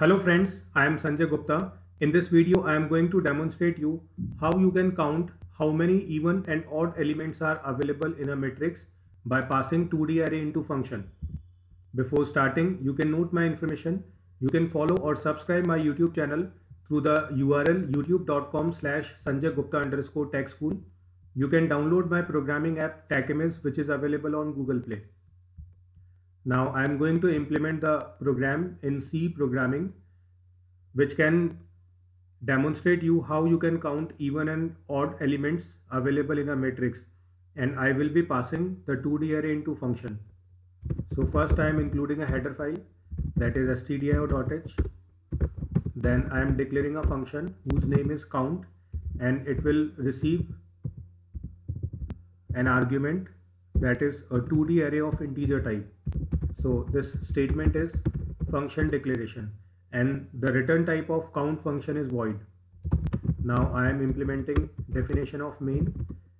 Hello friends, I am Sanjay Gupta. In this video, I am going to demonstrate you how you can count how many even and odd elements are available in a matrix by passing 2D array into function. Before starting, you can note my information. You can follow or subscribe my YouTube channel through the URL youtube.com slash Sanjay Gupta underscore tech school. You can download my programming app TechImage which is available on Google Play. Now I am going to implement the program in C programming which can demonstrate you how you can count even and odd elements available in a matrix. And I will be passing the 2D array into function. So first I am including a header file that is stdio.h then I am declaring a function whose name is count and it will receive an argument that is a 2D array of integer type so this statement is function declaration and the return type of count function is void. Now I am implementing definition of main.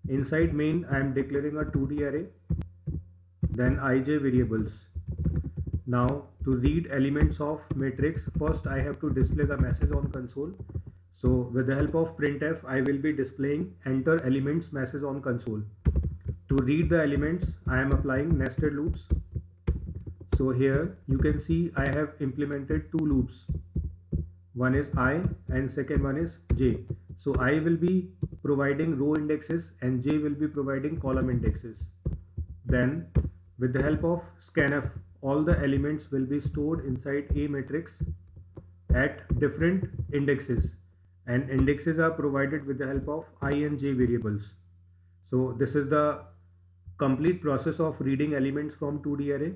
Inside main I am declaring a 2D array then ij variables. Now to read elements of matrix first I have to display the message on console. So with the help of printf I will be displaying enter elements message on console. To read the elements I am applying nested loops so here you can see I have implemented two loops. One is i and second one is j. So i will be providing row indexes and j will be providing column indexes. Then with the help of scanf all the elements will be stored inside a matrix at different indexes. And indexes are provided with the help of i and j variables. So this is the complete process of reading elements from 2d array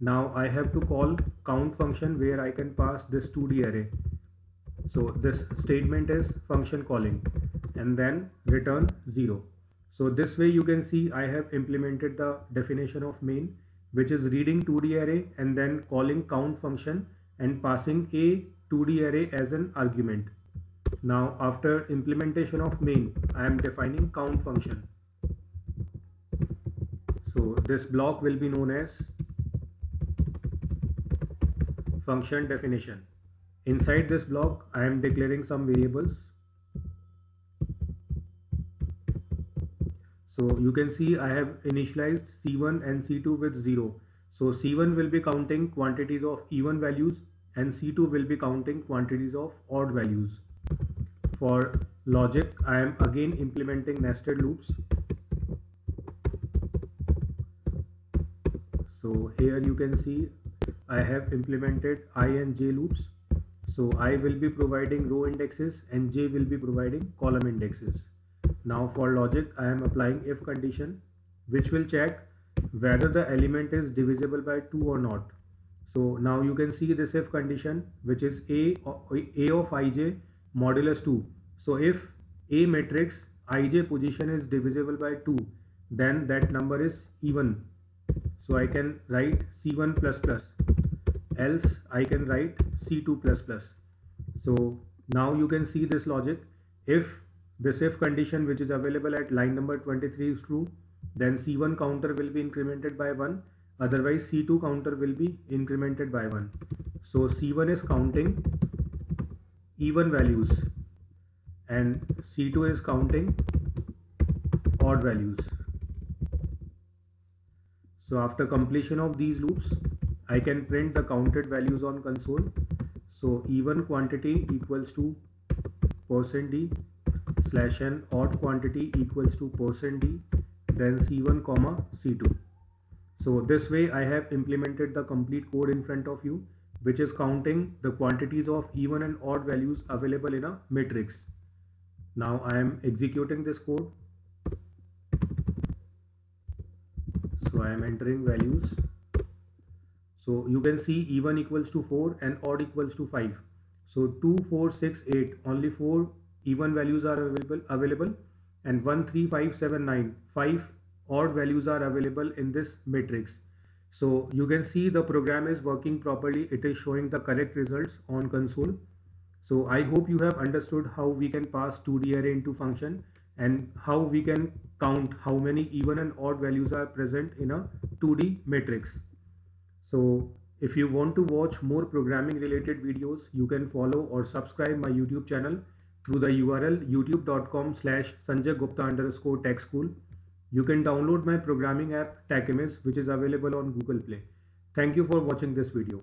now I have to call count function where I can pass this 2D array. So this statement is function calling and then return 0. So this way you can see I have implemented the definition of main which is reading 2D array and then calling count function and passing a 2D array as an argument. Now after implementation of main I am defining count function. So this block will be known as function definition. Inside this block, I am declaring some variables. So you can see I have initialized C1 and C2 with 0. So C1 will be counting quantities of even values and C2 will be counting quantities of odd values. For logic, I am again implementing nested loops. So here you can see I have implemented i and j loops. So i will be providing row indexes and j will be providing column indexes. Now for logic, I am applying if condition which will check whether the element is divisible by 2 or not. So now you can see this if condition which is a, a of ij modulus 2. So if a matrix ij position is divisible by 2 then that number is even. So I can write c1 plus plus else I can write C2++. So now you can see this logic. If this if condition which is available at line number 23 is true, then C1 counter will be incremented by 1. Otherwise C2 counter will be incremented by 1. So C1 is counting even values and C2 is counting odd values. So after completion of these loops, I can print the counted values on console. So even quantity equals to percent %d slash n odd quantity equals to percent %d then c1 comma c2. So this way I have implemented the complete code in front of you which is counting the quantities of even and odd values available in a matrix. Now I am executing this code. So I am entering values so you can see even equals to 4 and odd equals to 5. So 2, 4, 6, 8, only 4 even values are available, available and 1, 3, 5, 7, 9, 5 odd values are available in this matrix. So you can see the program is working properly. It is showing the correct results on console. So I hope you have understood how we can pass 2D array into function and how we can count how many even and odd values are present in a 2D matrix. So If you want to watch more programming related videos, you can follow or subscribe my YouTube channel through the URL youtube.com slash Sanjay Gupta underscore tech school. You can download my programming app TechImage which is available on Google Play. Thank you for watching this video.